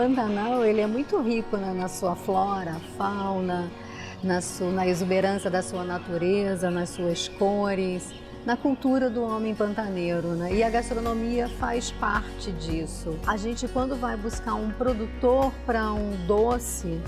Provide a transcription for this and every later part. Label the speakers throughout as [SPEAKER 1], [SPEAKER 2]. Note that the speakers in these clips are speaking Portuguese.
[SPEAKER 1] Pantanal ele é muito rico né, na sua flora, fauna, na, sua, na exuberância da sua natureza, nas suas cores, na cultura do homem pantaneiro, né? E a gastronomia faz parte disso. A gente quando vai buscar um produtor para um doce,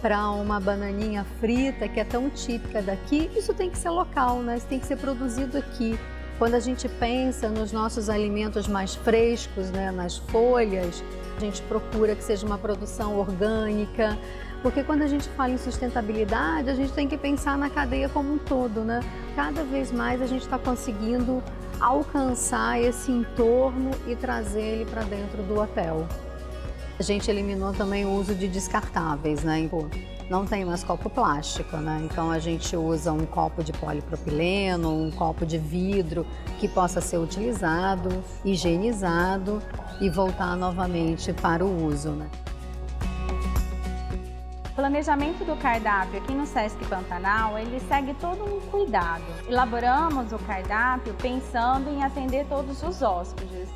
[SPEAKER 1] para uma bananinha frita que é tão típica daqui, isso tem que ser local, né? Isso tem que ser produzido aqui. Quando a gente pensa nos nossos alimentos mais frescos, né, nas folhas, a gente procura que seja uma produção orgânica, porque quando a gente fala em sustentabilidade, a gente tem que pensar na cadeia como um todo, né? Cada vez mais a gente está conseguindo alcançar esse entorno e trazer ele para dentro do hotel. A gente eliminou também o uso de descartáveis, né? Não tem mais copo plástico, né? Então a gente usa um copo de polipropileno, um copo de vidro que possa ser utilizado, higienizado e voltar novamente para o uso, né?
[SPEAKER 2] O planejamento do cardápio aqui no Sesc Pantanal, ele segue todo um cuidado. Elaboramos o cardápio pensando em atender todos os hóspedes,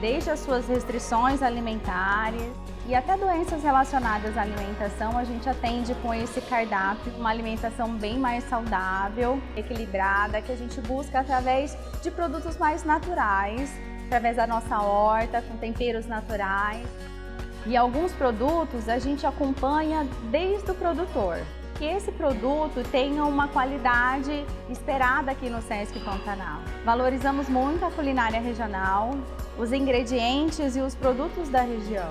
[SPEAKER 2] desde as suas restrições alimentares e até doenças relacionadas à alimentação, a gente atende com esse cardápio, uma alimentação bem mais saudável, equilibrada, que a gente busca através de produtos mais naturais, através da nossa horta, com temperos naturais. E alguns produtos a gente acompanha desde o produtor. Que esse produto tenha uma qualidade esperada aqui no Sesc Pantanal. Valorizamos muito a culinária regional, os ingredientes e os produtos da região.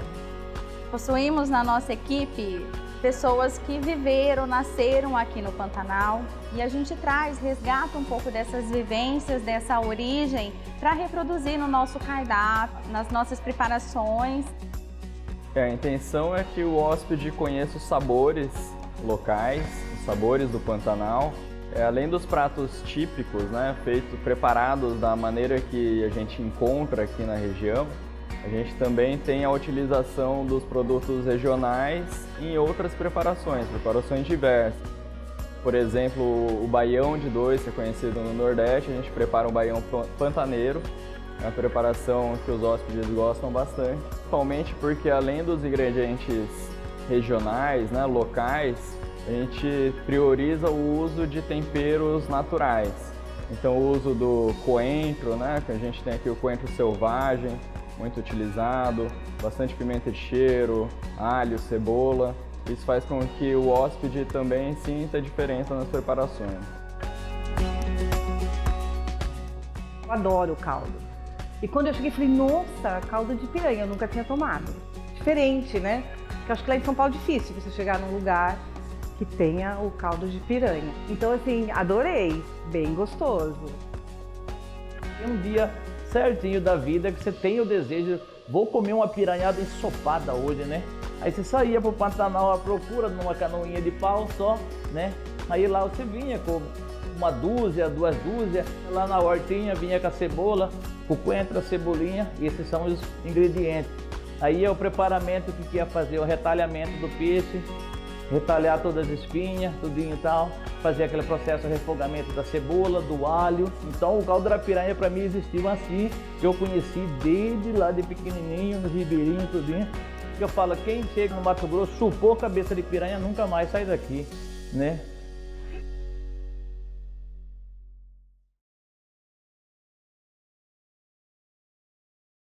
[SPEAKER 2] Possuímos na nossa equipe pessoas que viveram, nasceram aqui no Pantanal e a gente traz, resgata um pouco dessas vivências, dessa origem para reproduzir no nosso cardápio, nas nossas preparações.
[SPEAKER 3] É, a intenção é que o hóspede conheça os sabores locais, os sabores do Pantanal. É, além dos pratos típicos, né, feitos, preparados da maneira que a gente encontra aqui na região, a gente também tem a utilização dos produtos regionais em outras preparações, preparações diversas. Por exemplo, o baião de dois, que é conhecido no Nordeste, a gente prepara um baião pantaneiro, é uma preparação que os hóspedes gostam bastante, principalmente porque além dos ingredientes regionais, né, locais, a gente prioriza o uso de temperos naturais. Então o uso do coentro, né, que a gente tem aqui o coentro selvagem, muito utilizado, bastante pimenta de cheiro, alho, cebola. Isso faz com que o hóspede também sinta diferença nas preparações.
[SPEAKER 4] Eu adoro o caldo. E quando eu cheguei, falei, nossa, caldo de piranha, eu nunca tinha tomado. Diferente, né? Porque acho que lá em São Paulo é difícil você chegar num lugar que tenha o caldo de piranha. Então, assim, adorei, bem gostoso.
[SPEAKER 5] Um dia certinho da vida que você tem o desejo, vou comer uma piranhada ensopada hoje, né? Aí você saía pro Pantanal à procura numa canoinha de pau só, né? Aí lá você vinha com uma dúzia, duas dúzias, lá na hortinha vinha com a cebola, o coentro, a cebolinha, esses são os ingredientes. Aí é o preparamento que ia fazer, o retalhamento do peixe, retalhar todas as espinhas, tudinho e tal, fazer aquele processo de refogamento da cebola, do alho. Então o caldo da piranha para mim existiu assim, que eu conheci desde lá de pequenininho, no ribeirinho, tudinho. Eu falo, quem chega no Mato Grosso, chupou cabeça de piranha, nunca mais sai daqui, né?